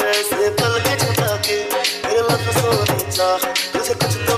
ऐसे पल के झपके मेरे लफ्जों ने चाहा तुझे कुछ